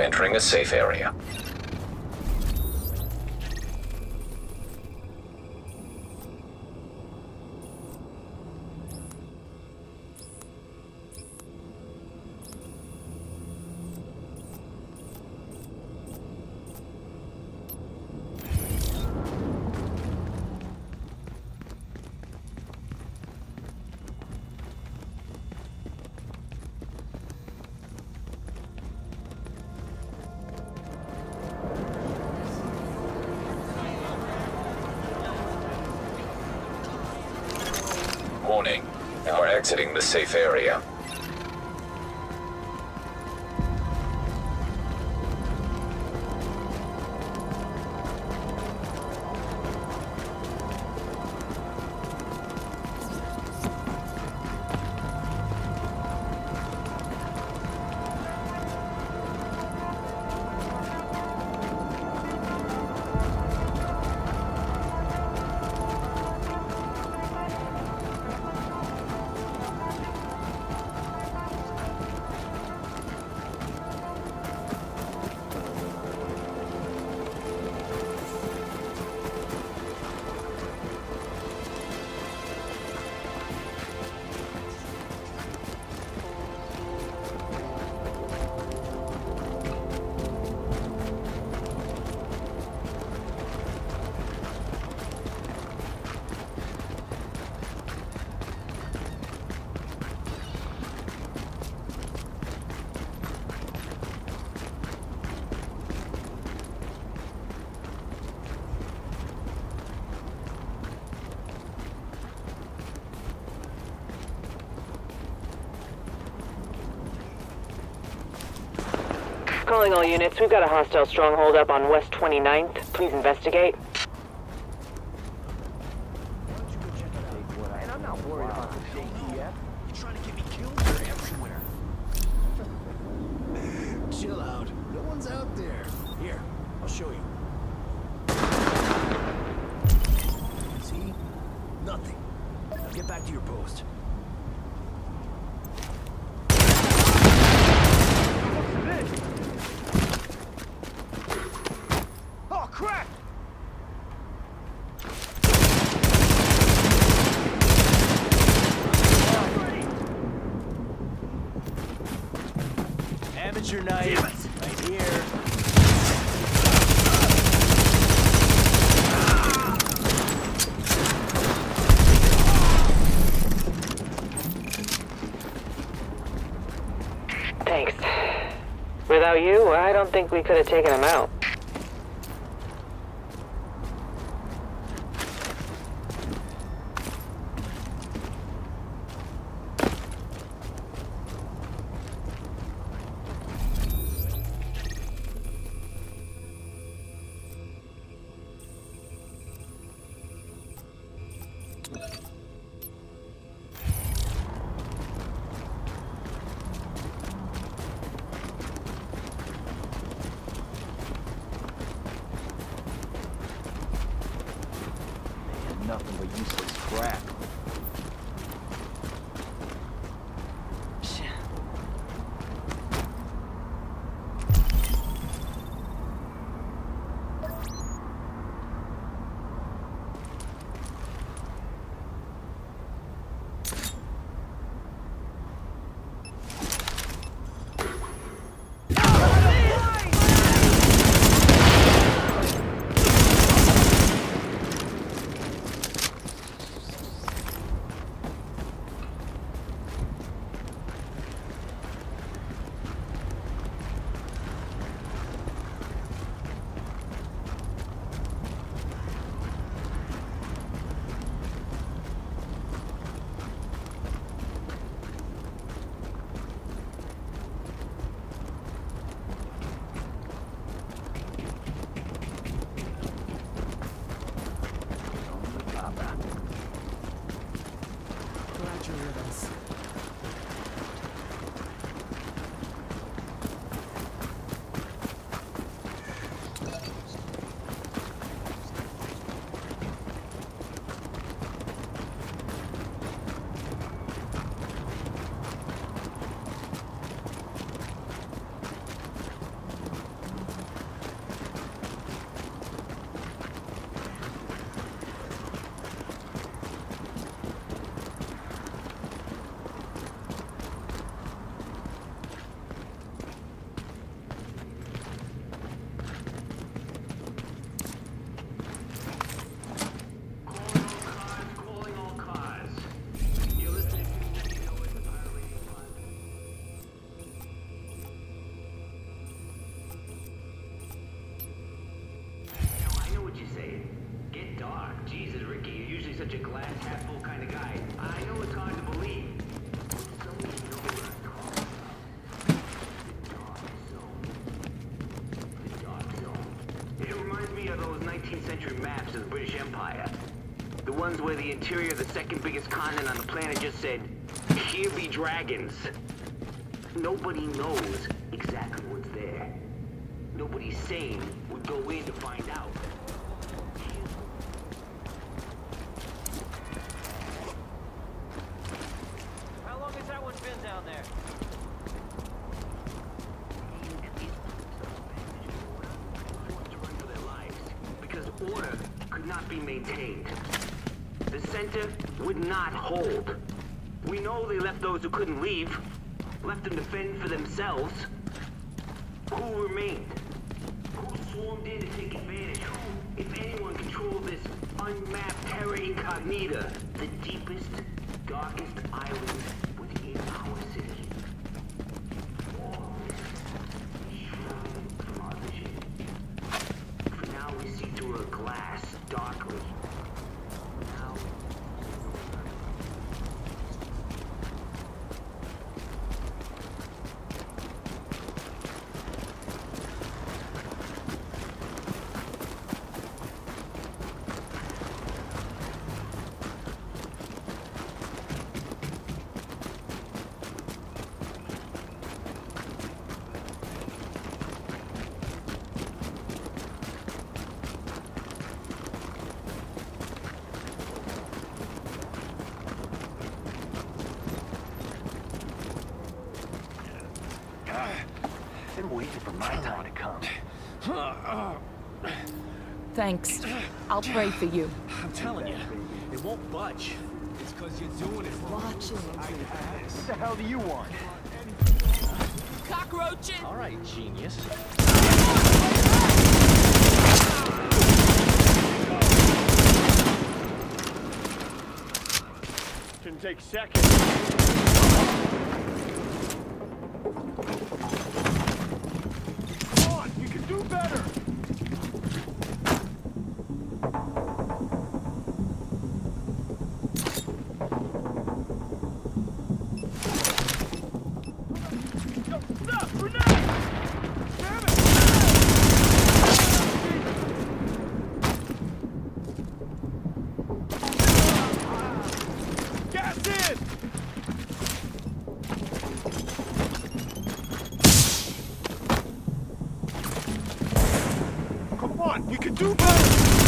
Entering a safe area. Exiting the safe area. Calling all units. We've got a hostile stronghold up on West 29th. Please investigate. And I'm not worried about the JTF. You trying to get me killed? They're everywhere. Chill out. No one's out there. Here, I'll show you. See? Nothing. Now get back to your post. Oh, crap! Amateur night. Right here. Thanks. Without you, I don't think we could have taken him out. Biggest continent on the planet just said, here be dragons. Nobody knows exactly what's there. Nobody sane would go in to find out. How long has that one been down there? to run for their lives because order could not be maintained. The center would not hold. We know they left those who couldn't leave, left them to fend for themselves. Who remained? Who swarmed in to take advantage? Who, if anyone, controlled this unmapped terra incognita, the deepest, darkest island within our city? All this shrouded from our vision. For now we see through a glass darkly. Now Been waiting for my time to come. Thanks. I'll pray for you. I'm telling you, it won't budge. It's because you're doing it wrong. Watch it. What the hell do you want? Cockroaches! All right, genius. Can take seconds. Do better. On, you can do better!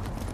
Go.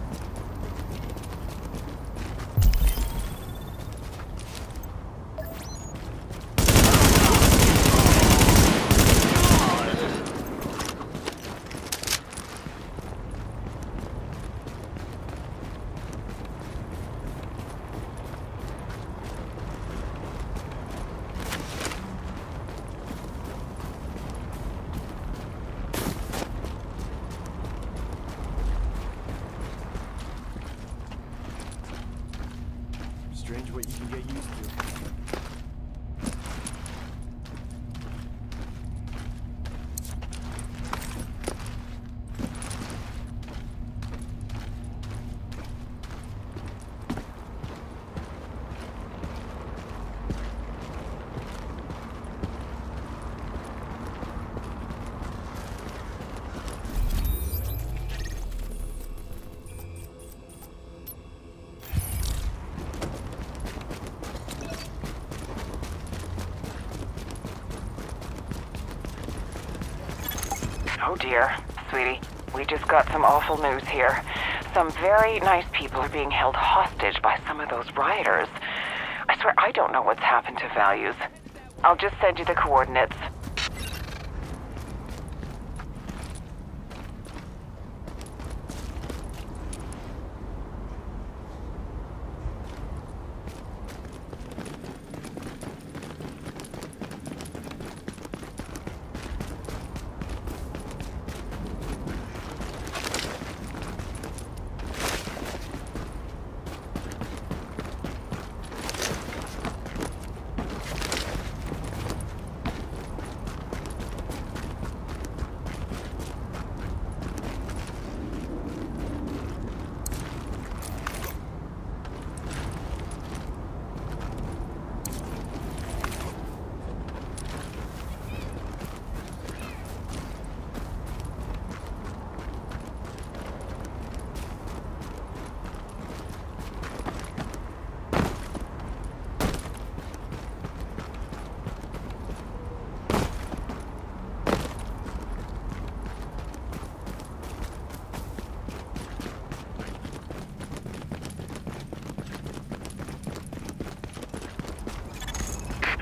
Strange what you can get used to. Oh dear, sweetie. We just got some awful news here. Some very nice people are being held hostage by some of those rioters. I swear I don't know what's happened to values. I'll just send you the coordinates.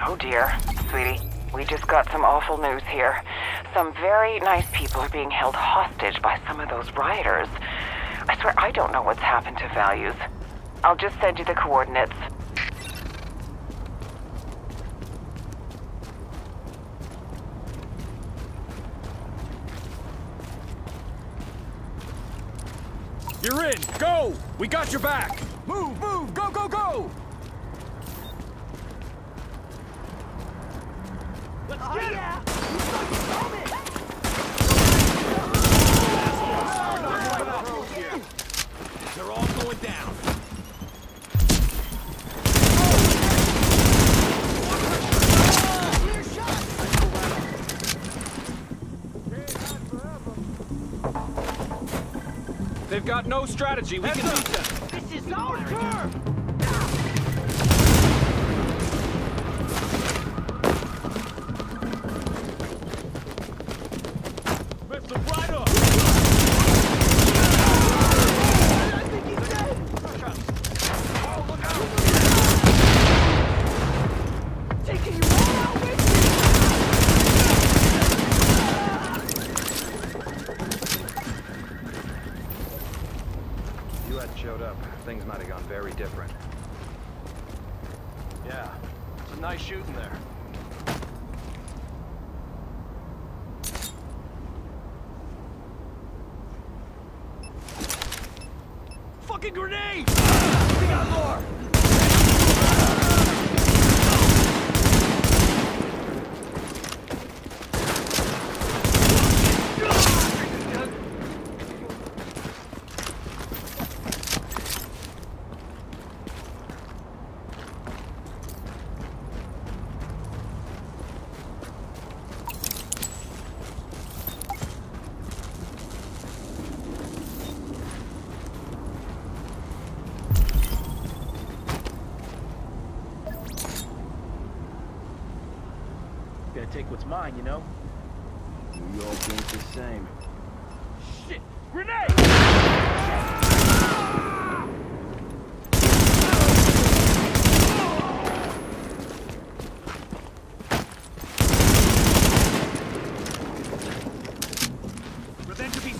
Oh dear, sweetie. We just got some awful news here. Some very nice people are being held hostage by some of those rioters. I swear I don't know what's happened to values. I'll just send you the coordinates. You're in! Go! We got your back! Move, move! Go, go, go! Let's get him! They're all going down. They've got no strategy. We can beat them. This is our turn. Lift them right up. If you hadn't showed up, things might have gone very different. Yeah, some shooting there. Fucking grenade! Take what's mine, you know? We all think the same. Shit! Grenade!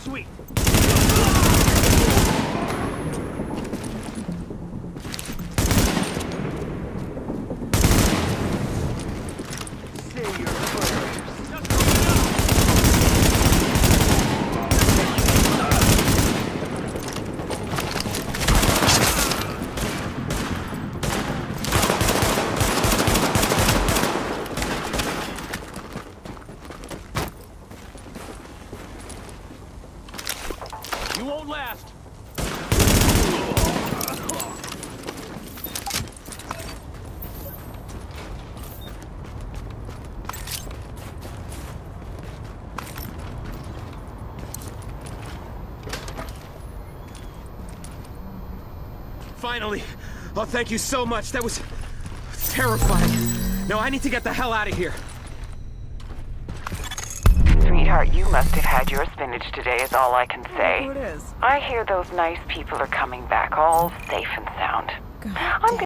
Sweet. Say your prayers. You won't last. Finally! Oh, thank you so much. That was terrifying. No, I need to get the hell out of here. You must have had your spinach today, is all I can say. it is. I hear those nice people are coming back all safe and sound. I'm